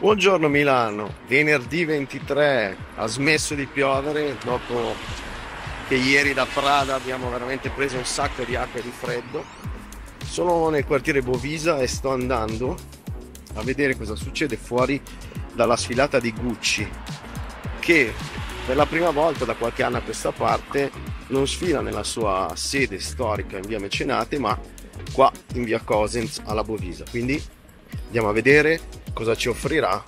Buongiorno Milano, venerdì 23 ha smesso di piovere dopo che ieri da Prada abbiamo veramente preso un sacco di acqua e di freddo. Sono nel quartiere Bovisa e sto andando a vedere cosa succede fuori dalla sfilata di Gucci che per la prima volta da qualche anno a questa parte non sfila nella sua sede storica in via Mecenate ma qua in via Cosens alla Bovisa. Quindi andiamo a vedere cosa ci offrirà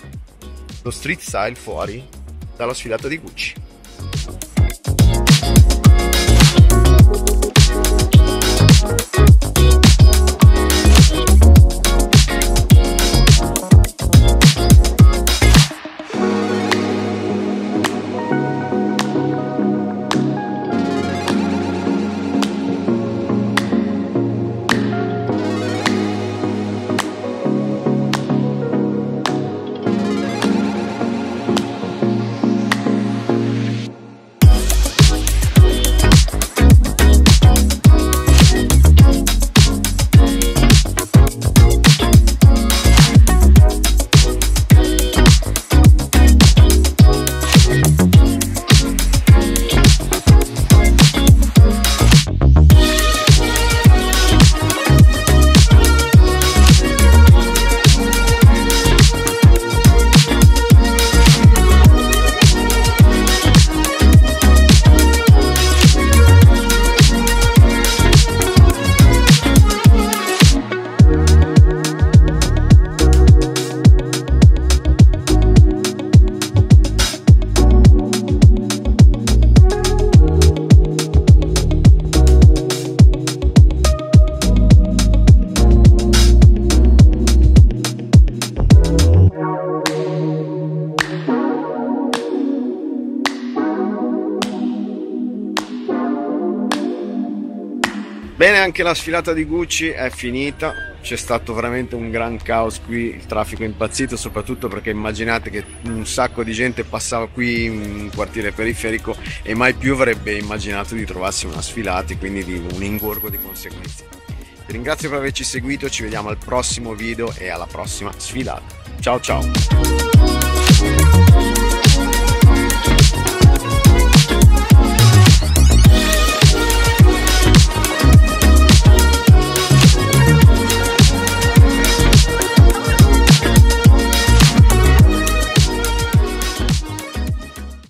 lo street style fuori dalla sfilata di Gucci. Bene, anche la sfilata di Gucci è finita, c'è stato veramente un gran caos qui, il traffico è impazzito, soprattutto perché immaginate che un sacco di gente passava qui in un quartiere periferico e mai più avrebbe immaginato di trovarsi una sfilata, quindi di un ingorgo di conseguenze. Vi ringrazio per averci seguito, ci vediamo al prossimo video e alla prossima sfilata. Ciao ciao!